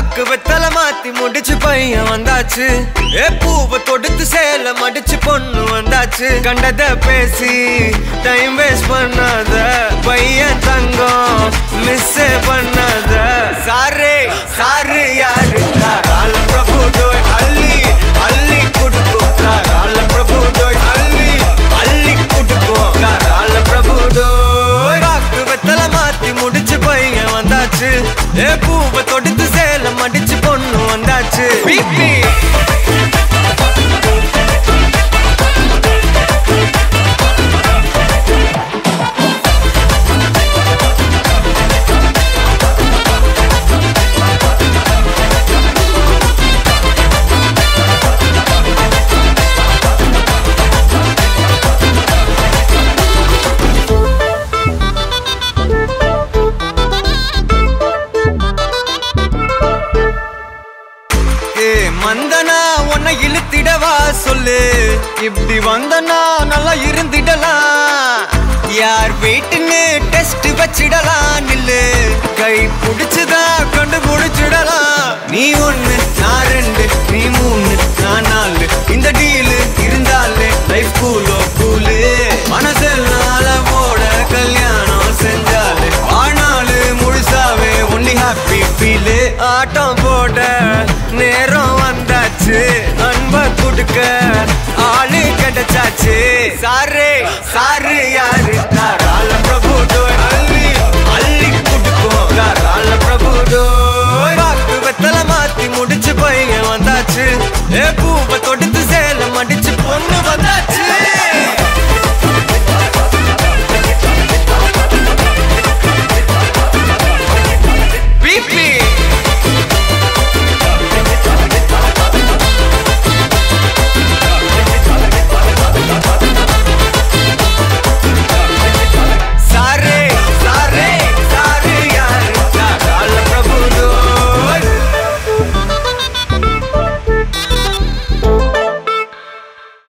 பாக்கு வெத்தல மாத்தி முடிச்சு பையன் வந்தாச்சு. ஏ பூவை தொடுத்து சேல மடிச்சு பொண்ணு வந்தாச்சு. கண்டத பேசி டைம் வேஸ்ட் பண்ணாத பையன் தங்கம் மிஸ் பண்ணாத. சாரே சாரு யாரு? கால பிரபு டோய் அள்ளி அள்ளி குடுக்கும் கால பிரபு டோய் அள்ளி அள்ளி குடுக்கும் கால பிரபு டோய் பாக்கு வெத்தல மாத்தி முடிச்சு பையன் வந்தாச்சு. ஏ பூவை தொடுத்து மடிச்சு பொண்ணு வந்தாச்சு. சொல்லு. இப்படி வந்தனா நல்லா இருந்திடலாம். யார் வீட்டுன்னு டெஸ்ட் வச்சிடலாம். நில்லு. கை புடிச்சுதா கண்டு முடிச்சிடலாம் நீ ஒண்ணு நான் ரெண்டு நீ மூணு நான் நாலு. இந்த டீலு இருந்தாலே லைஃப் கூலோ கூலு மனசெல்லாம் போட கல்யாணம் செஞ்சாலே ஆனாலு முழுசாவே ஒன்லி ஹாப்பி ஃபீலு ஆட்டம் போட நேரம் வந்தாச்சு. கொடுக்க ஆளு கிடைச்சாச்சு. சாரு சாரு யாரு? தாராள பிரபு அள்ளி அள்ளி கொடுக்கும். தாராள பிரபு வாக்கு வெத்தலை மாத்தி முடிச்சு பையன் வந்தாச்சு. ஏ பூ